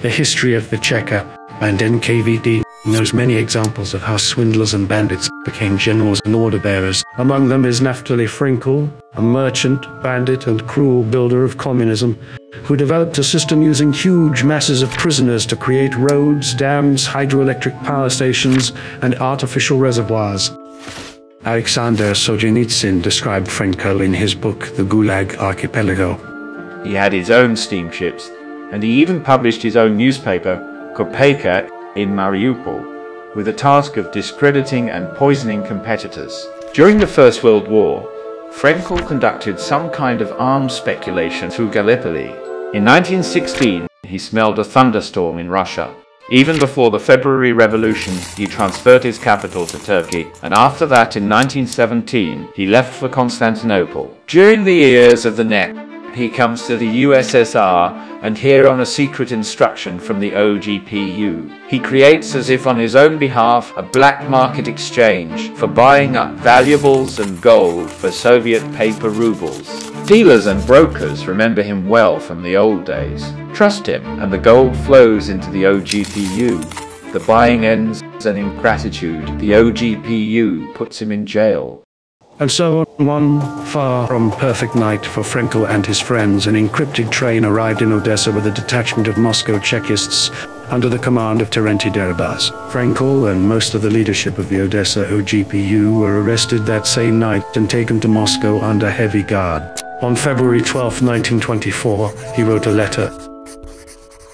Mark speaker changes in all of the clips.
Speaker 1: The history of the Cheka and NKVD knows many examples of how swindlers and bandits became generals and order bearers. Among them is Naftali Frenkel, a merchant, bandit, and cruel builder of communism, who developed a system using huge masses of prisoners to create roads, dams, hydroelectric power stations, and artificial reservoirs. Alexander Solzhenitsyn described Frenkel in his book The Gulag Archipelago.
Speaker 2: He had his own steamships, and he even published his own newspaper, Kopeka, in Mariupol, with the task of discrediting and poisoning competitors. During the First World War, Frenkel conducted some kind of arms speculation through Gallipoli. In 1916, he smelled a thunderstorm in Russia. Even before the February Revolution, he transferred his capital to Turkey, and after that, in 1917, he left for Constantinople. During the years of the NEP, he comes to the USSR and here on a secret instruction from the OGPU. He creates as if on his own behalf a black market exchange for buying up valuables and gold for Soviet paper rubles. Dealers and brokers remember him well from the old days. Trust him and the gold flows into the OGPU. The buying ends and in gratitude, the OGPU puts him in jail.
Speaker 1: And so, on one far from perfect night for Frenkel and his friends, an encrypted train arrived in Odessa with a detachment of Moscow Chekists under the command of Terenti Deribas. Frenkel and most of the leadership of the Odessa OGPU were arrested that same night and taken to Moscow under heavy guard. On February 12, 1924, he wrote a letter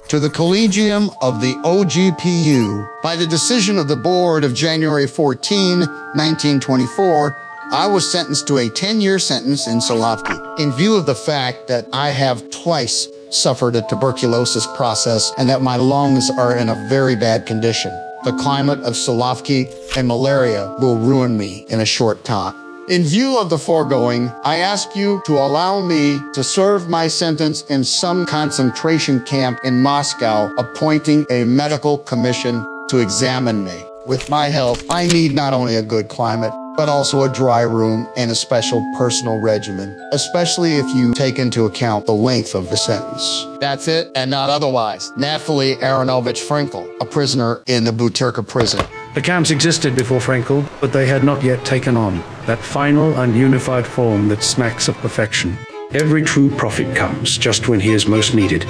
Speaker 3: to the Collegium of the OGPU by the decision of the board of January 14, 1924, I was sentenced to a 10-year sentence in Solovki in view of the fact that I have twice suffered a tuberculosis process and that my lungs are in a very bad condition. The climate of Solovki and malaria will ruin me in a short time. In view of the foregoing, I ask you to allow me to serve my sentence in some concentration camp in Moscow, appointing a medical commission to examine me. With my health, I need not only a good climate, but also a dry room and a special personal regimen, especially if you take into account the length of the sentence. That's it, and not otherwise. Naftali Aronovich Frenkel, a prisoner in the Butyrka prison.
Speaker 1: The camps existed before Frenkel, but they had not yet taken on that final and unified form that smacks of perfection. Every true prophet comes just when he is most needed.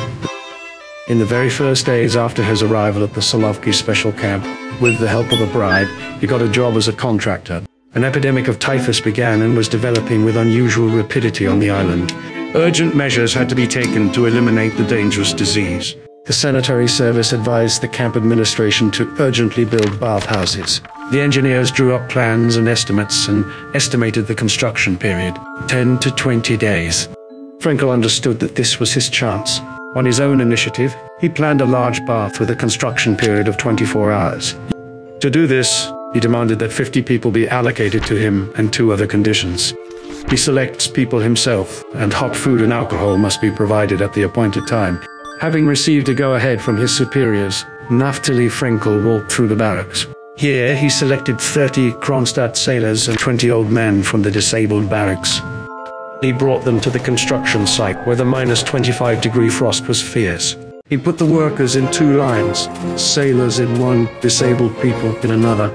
Speaker 1: In the very first days after his arrival at the Solovki special camp, with the help of a bribe, he got a job as a contractor an epidemic of typhus began and was developing with unusual rapidity on the island. Urgent measures had to be taken to eliminate the dangerous disease. The sanitary service advised the camp administration to urgently build bathhouses. The engineers drew up plans and estimates and estimated the construction period, 10 to 20 days. Frenkel understood that this was his chance. On his own initiative, he planned a large bath with a construction period of 24 hours. To do this, he demanded that 50 people be allocated to him and two other conditions. He selects people himself, and hot food and alcohol must be provided at the appointed time. Having received a go-ahead from his superiors, Naftali Frenkel walked through the barracks. Here, he selected 30 Kronstadt sailors and 20 old men from the disabled barracks. He brought them to the construction site where the minus 25 degree frost was fierce. He put the workers in two lines, sailors in one, disabled people in another.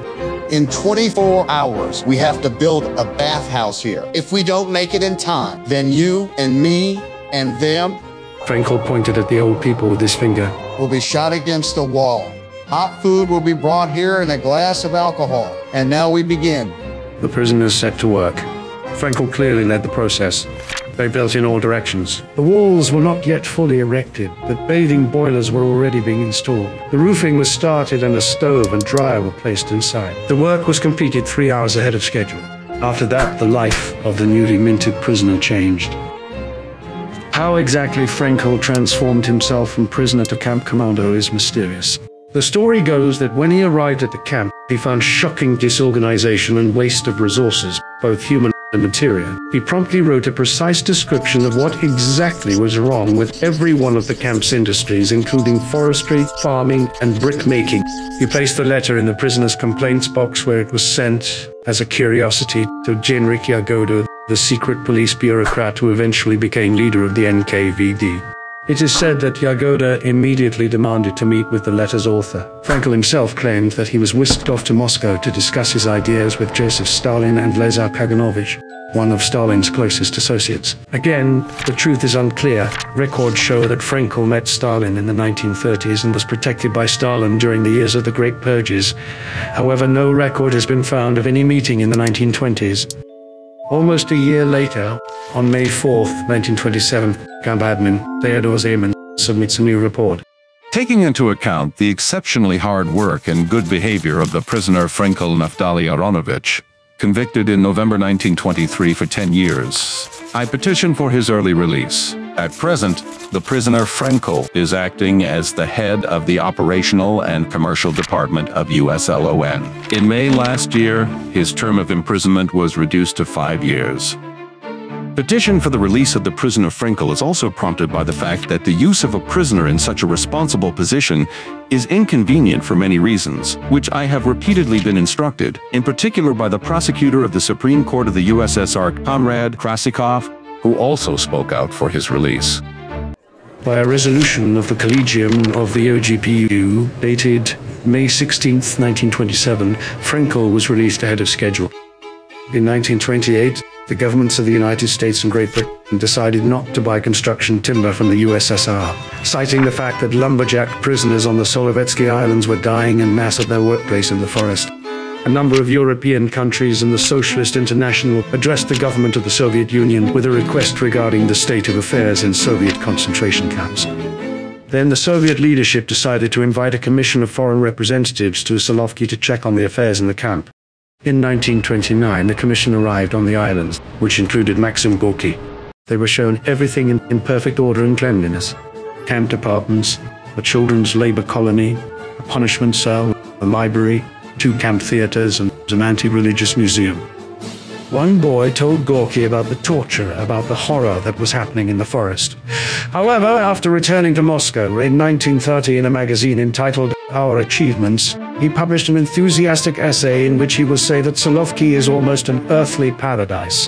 Speaker 3: In 24 hours, we have to build a bathhouse here. If we don't make it in time, then you and me and them
Speaker 1: Frenkel pointed at the old people with his finger.
Speaker 3: will be shot against the wall. Hot food will be brought here and a glass of alcohol. And now we begin.
Speaker 1: The prisoners set to work. Frenkel clearly led the process. They built in all directions. The walls were not yet fully erected, but bathing boilers were already being installed. The roofing was started and a stove and dryer were placed inside. The work was completed three hours ahead of schedule. After that, the life of the newly minted prisoner changed. How exactly Frenkel transformed himself from prisoner to camp commando is mysterious. The story goes that when he arrived at the camp, he found shocking disorganization and waste of resources, both human and material. He promptly wrote a precise description of what exactly was wrong with every one of the camp's industries, including forestry, farming, and brickmaking. He placed the letter in the prisoner's complaints box where it was sent as a curiosity to Genrik Yagoda, the secret police bureaucrat who eventually became leader of the NKVD. It is said that Yagoda immediately demanded to meet with the letter's author. Frankel himself claimed that he was whisked off to Moscow to discuss his ideas with Joseph Stalin and Lazar Kaganovich, one of Stalin's closest associates. Again, the truth is unclear. Records show that Frankel met Stalin in the 1930s and was protected by Stalin during the years of the Great Purges. However, no record has been found of any meeting in the 1920s. Almost a year later, on May 4, 1927, camp admin Theodore Zeman submits a new report.
Speaker 4: Taking into account the exceptionally hard work and good behavior of the prisoner Frankel Naftali Aronovich, convicted in November 1923 for 10 years, I petition for his early release. At present, the prisoner Frankel is acting as the head of the operational and commercial department of USLON. In May last year, his term of imprisonment was reduced to five years. Petition for the release of the prisoner Frankel is also prompted by the fact that the use of a prisoner in such a responsible position is inconvenient for many reasons, which I have repeatedly been instructed, in particular by the prosecutor of the Supreme Court of the USSR, Konrad Krasikov, who also spoke out for his release.
Speaker 1: By a resolution of the Collegium of the OGPU, dated May 16, 1927, Frankel was released ahead of schedule. In 1928, the governments of the United States and Great Britain decided not to buy construction timber from the USSR, citing the fact that lumberjack prisoners on the Solovetsky Islands were dying in mass at their workplace in the forest. A number of European countries and the Socialist International addressed the government of the Soviet Union with a request regarding the state of affairs in Soviet concentration camps. Then the Soviet leadership decided to invite a commission of foreign representatives to Solovki to check on the affairs in the camp. In 1929, the commission arrived on the islands, which included Maxim Gorky. They were shown everything in, in perfect order and cleanliness. Camp departments, a children's labor colony, a punishment cell, a library, two camp theaters, and an anti-religious museum. One boy told Gorky about the torture, about the horror that was happening in the forest. However, after returning to Moscow in 1930 in a magazine entitled Our Achievements, he published an enthusiastic essay in which he would say that Solovki is almost an earthly paradise.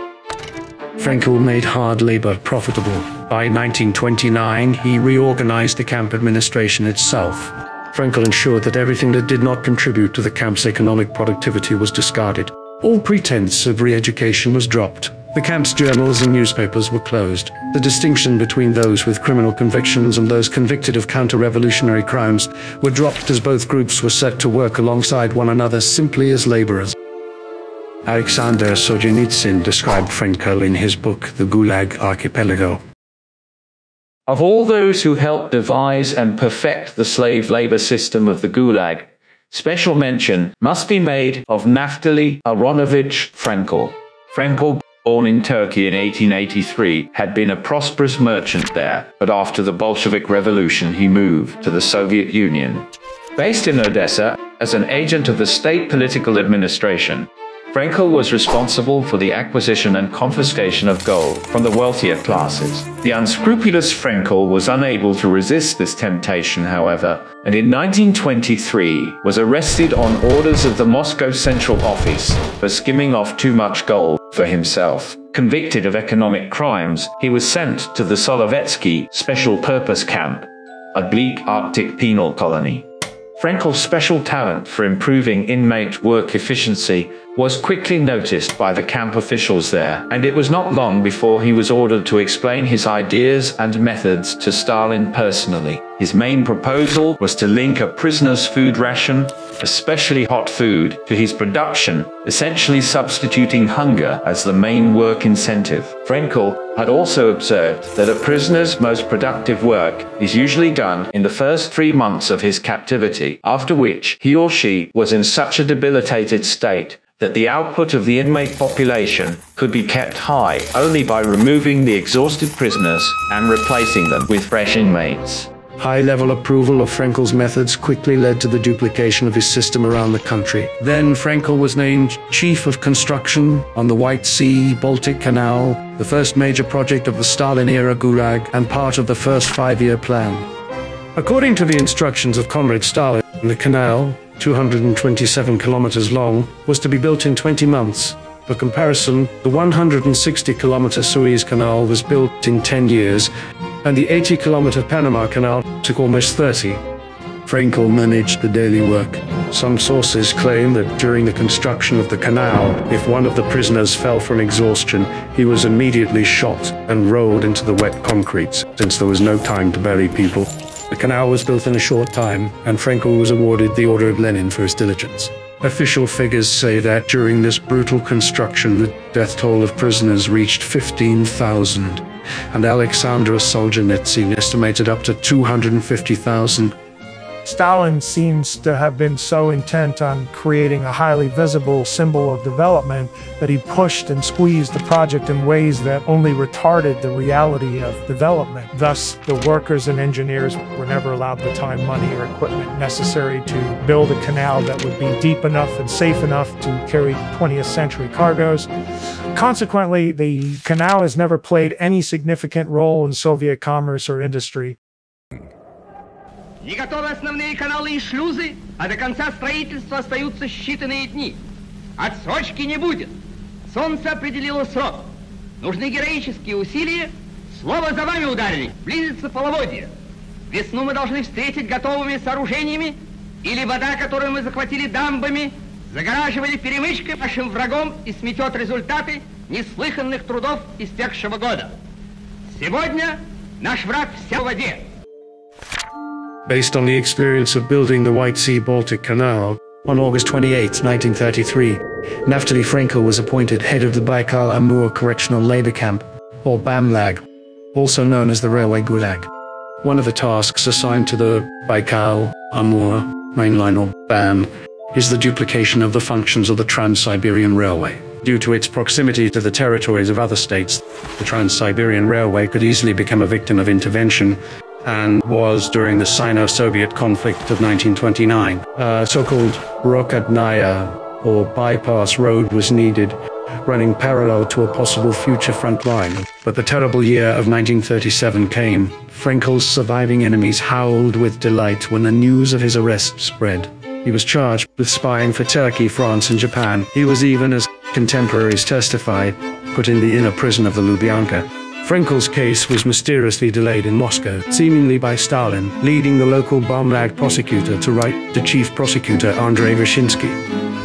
Speaker 1: Frankel made hard labor profitable. By 1929, he reorganized the camp administration itself. Frankel ensured that everything that did not contribute to the camp's economic productivity was discarded. All pretense of re-education was dropped. The camp's journals and newspapers were closed. The distinction between those with criminal convictions and those convicted of counter-revolutionary crimes were dropped as both groups were set to work alongside one another simply as laborers. Alexander Solzhenitsyn described Frankel in his book The Gulag Archipelago.
Speaker 2: Of all those who helped devise and perfect the slave labor system of the Gulag, special mention must be made of Naftali Aronovich Frankel. Frankel, born in Turkey in 1883, had been a prosperous merchant there, but after the Bolshevik Revolution he moved to the Soviet Union. Based in Odessa, as an agent of the state political administration, Frankel was responsible for the acquisition and confiscation of gold from the wealthier classes. The unscrupulous Frankel was unable to resist this temptation, however, and in 1923 was arrested on orders of the Moscow Central Office for skimming off too much gold for himself. Convicted of economic crimes, he was sent to the Solovetsky Special Purpose Camp, a bleak Arctic penal colony. Frankel's special talent for improving inmate work efficiency was quickly noticed by the camp officials there, and it was not long before he was ordered to explain his ideas and methods to Stalin personally. His main proposal was to link a prisoner's food ration, especially hot food, to his production, essentially substituting hunger as the main work incentive. Frankel had also observed that a prisoner's most productive work is usually done in the first three months of his captivity, after which he or she was in such a debilitated state that the output of the inmate population could be kept high only by removing the exhausted prisoners and replacing them with fresh inmates.
Speaker 1: High-level approval of Frankel's methods quickly led to the duplication of his system around the country. Then Frankel was named Chief of Construction on the White Sea-Baltic Canal, the first major project of the Stalin-era Gulag and part of the first five-year plan. According to the instructions of Comrade Stalin, the canal, 227 kilometers long, was to be built in 20 months. For comparison, the 160 kilometer Suez Canal was built in 10 years and the 80 kilometer Panama Canal took almost 30. Frankel managed the daily work. Some sources claim that during the construction of the canal, if one of the prisoners fell from exhaustion, he was immediately shot and rolled into the wet concrete, since there was no time to bury people. The canal was built in a short time, and Frankel was awarded the Order of Lenin for his diligence. Official figures say that during this brutal construction, the death toll of prisoners reached 15,000, and Alexander Solzhenitsyn estimated up to 250,000
Speaker 5: Stalin seems to have been so intent on creating a highly visible symbol of development that he pushed and squeezed the project in ways that only retarded the reality of development. Thus, the workers and engineers were never allowed the time, money, or equipment necessary to build a canal that would be deep enough and safe enough to carry 20th century cargoes. Consequently, the canal has never played any significant role in Soviet commerce or industry.
Speaker 6: Не готовы основные каналы и шлюзы, а до конца строительства остаются считанные дни. Отсрочки не будет. Солнце определило срок. Нужны героические усилия. Слово за вами, ударник. Близится половодье. Весну мы должны встретить готовыми сооружениями, или вода, которую мы захватили дамбами, загораживали перемычкой нашим врагом и сметет результаты неслыханных трудов истекшего года. Сегодня наш враг вся в воде.
Speaker 1: based on the experience of building the White Sea-Baltic Canal. On August 28, 1933, Naftali Frankel was appointed head of the Baikal-Amur Correctional Labor Camp, or BAMLAG, also known as the Railway Gulag. One of the tasks assigned to the Baikal-Amur mainline or BAM is the duplication of the functions of the Trans-Siberian Railway. Due to its proximity to the territories of other states, the Trans-Siberian Railway could easily become a victim of intervention and was during the Sino-Soviet conflict of 1929. A so-called Rokadnaya, or bypass road was needed, running parallel to a possible future front line. But the terrible year of 1937 came. Frankel's surviving enemies howled with delight when the news of his arrest spread. He was charged with spying for Turkey, France, and Japan. He was even, as contemporaries testified, put in the inner prison of the Lubyanka. Frankel's case was mysteriously delayed in Moscow, seemingly by Stalin, leading the local BAMLAG prosecutor to write to Chief Prosecutor Andrei Vyshinsky.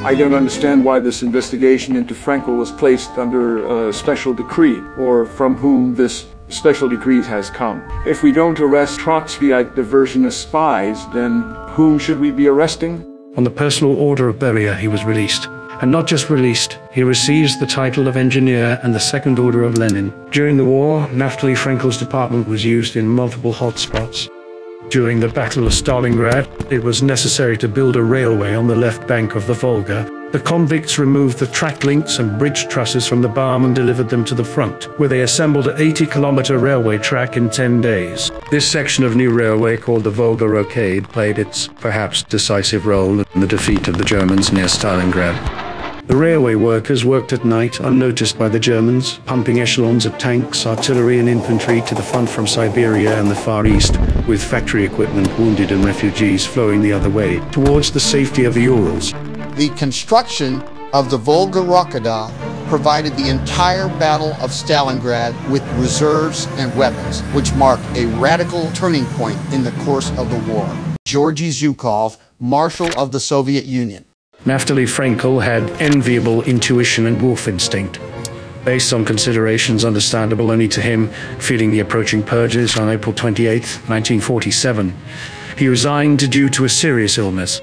Speaker 7: I don't understand why this investigation into Frankel was placed under a special decree, or from whom this special decree has come. If we don't arrest Trotskyite diversionist spies, then whom should we be arresting?
Speaker 1: On the personal order of Beria, he was released and not just released, he receives the title of engineer and the Second Order of Lenin. During the war, Naftali Frankel's department was used in multiple hotspots. During the Battle of Stalingrad, it was necessary to build a railway on the left bank of the Volga. The convicts removed the track links and bridge trusses from the BAM and delivered them to the front, where they assembled an 80-kilometer railway track in 10 days. This section of new railway, called the Volga Rokade, played its, perhaps, decisive role in the defeat of the Germans near Stalingrad. The railway workers worked at night, unnoticed by the Germans, pumping echelons of tanks, artillery and infantry to the front from Siberia and the Far East, with factory equipment, wounded and refugees flowing the other way, towards the safety of the Urals.
Speaker 3: The construction of the Volga Rokada provided the entire Battle of Stalingrad with reserves and weapons, which marked a radical turning point in the course of the war. Georgy Zhukov, Marshal of the Soviet Union.
Speaker 1: Naftali Frankel had enviable intuition and wolf instinct. Based on considerations understandable only to him, feeling the approaching purges on April 28, 1947, he resigned due to a serious illness.